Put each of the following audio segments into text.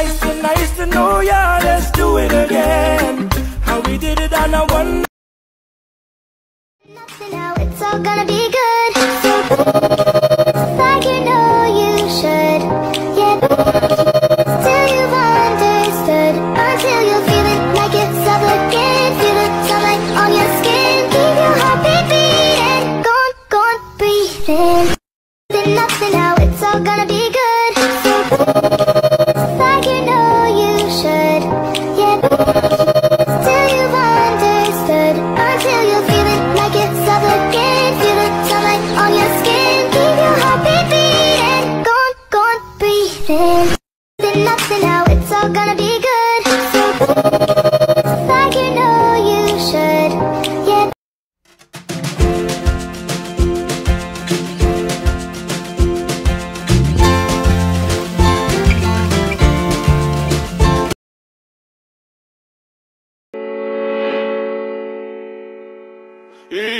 nice to nice to know ya. Let's do it again. How we did it on a one. Nothing now, it's all gonna be good. So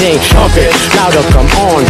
thing. Pump it louder, come on.